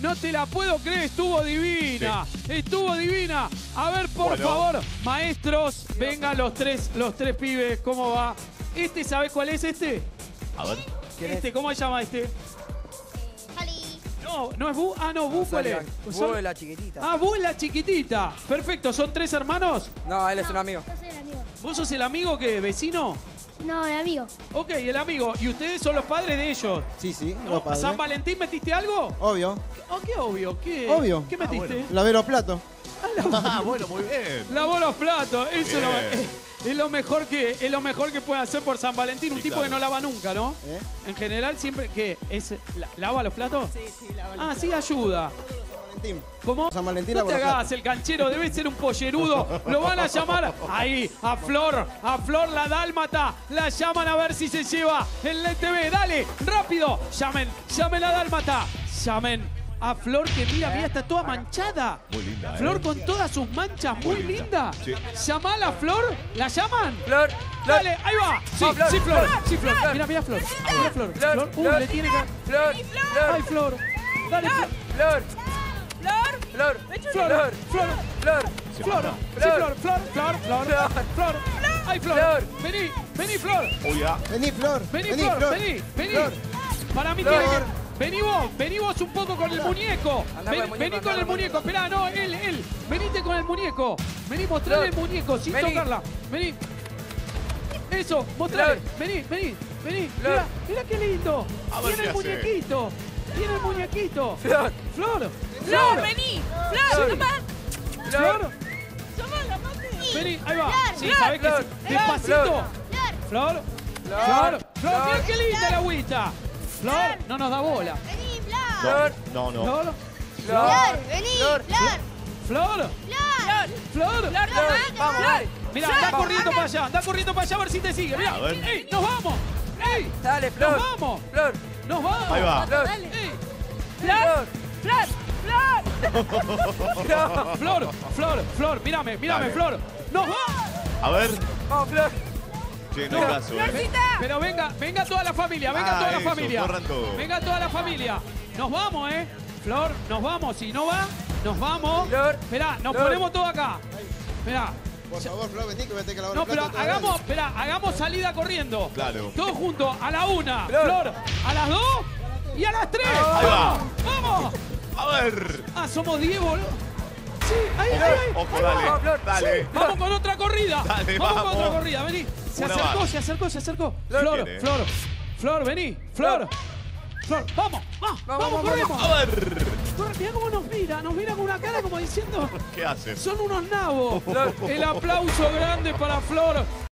No te la puedo creer, estuvo divina. Estuvo divina. A ver, por Bueno. favor, maestros, vengan los tres, los tres pibes, ¿cómo va? Este, ¿sabes cuál es este? A ver. Este, ¿cómo se llama este? No, no es Bu. Ah, no, Bu, ¿cuál es? Búho de la chiquitita. Ah, Bu es la chiquitita. Perfecto, ¿son tres hermanos? No, él es un amigo. Yo soy el amigo. ¿Vos sos el amigo que vecino? No, el amigo. Ok, el amigo. ¿Y ustedes son los padres de ellos? Sí, sí, ¿No? los padres. ¿San Valentín metiste algo? Obvio. Oh, qué obvio. ¿Qué, Obvio. ¿Qué metiste? Lavé los platos. Ah, bueno, muy bien. Lavó los platos. Eso es, es lo mejor que es lo mejor que puede hacer por San Valentín. Un tipo claro. que no lava nunca, ¿no? ¿Eh? En general siempre que es la- lava los platos. Sí, sí, la Ah, sí ayuda. Valentín. ¿Cómo? San Valentín no te hagas el canchero, debe ser un pollerudo. Lo van a llamar ahí, a Flor, a Flor la dálmata. La llaman a ver si se lleva el TV. Dale, rápido. Llamen, llamen a dálmata. Llamen a Flor que mira, mira, está toda manchada. Muy linda, ¿eh? Flor con todas sus manchas, muy, Muy linda. linda. Sí. Llamala a Flor, ¿la llaman? Flor, Flor. Dale, ahí va. Sí, Flor, sí, Flor, Flor, sí, Flor. Flor. Mira, mira, Flor. Mira, Flor. Flor, Flor, uh, Flor. le tiene que. Flor, Ay, Flor, Flor. Dale, Flor. Flor, Flor, Flor, Flor, Flor, Flor. Flor, Flor, Flor, Flor, Flor, Flor, Flor. Flor. Ay, Flor. Flor. Vení, vení, Flor. Vení, Flor. Vení, Flor, vení, vení. Flor. Para mí Flor. tiene que... Vení vos, vení vos un poco con el muñeco. Andá con Ven- el muñeco, vení con el muñeco. Esperá, no, él, él. Venite con el muñeco. Vení, mostrale el Flor. muñeco sin Vení. tocarla. Vení. Eso, mostrale. Flor. Vení, vení, vení. Flor. Mirá, mirá qué lindo. Tiene el muñequito. Tiene el muñequito. Flor, Flor. Flor, vení. Flor, toma. Flor. Toma la mate. Vení, ahí va. Sí. Flor, Despacito. Flor. Flor. Flor, Flor. Flor, mirá Flor. qué linda la agüita. Flor, no nos da bola. Vení, Flor. Flor, No, no. Flor. Flor, Vení, Flor. Flor. Flor. Flor, Flor. Flor, Flor, toma. vamos, dale. Mira, anda corriendo para allá, anda corriendo para allá a ver si te sigue. Ver. ¡Ey, nos vamos! ¡Ey! Dale, ¡Nos Flor, vamos! Flor, ¡Nos vamos! Ahí va. Flor, Dale. ¡Ey! Flor, Flor, Flor. Flor, mírame, mírame, Dale. Flor. ¡Nos vamos! A ver. vamos, Flor. Che, no hay caso, eh. Pero venga, venga toda la familia, venga Ah, toda la eso, familia. corran todos. Venga toda la familia. Nos vamos, ¿eh? Flor, nos vamos. Si no va, nos vamos. Flor. Esperá, nos Flor. ponemos todo acá. Esperá. Por favor, Flor, vení que voy a tener que lavar No, pero hagamos, esperá, hagamos salida corriendo. Claro. Todos juntos, a la una, Flor. Flor, a las dos y a las tres. Ahí va. ¡Vamos! A ver. Ah, somos 10, boludo. Sí, ahí, ahí, ahí. Ojo, ahí va. dale. Flor. Dale. Vamos con otra corrida. Dale, vamos, con vamos. otra corrida, vení. Se Una acercó, más. se acercó, se acercó. Flor. Flor. Flor. Flor, vení. Flor. Flor, vamos, vamos, vamos, vamos, corremos. A ver. Mirá cómo nos mira, nos mira con una cara como diciendo, ¿Qué haces? son unos nabos. Flor. El aplauso grande para Flor.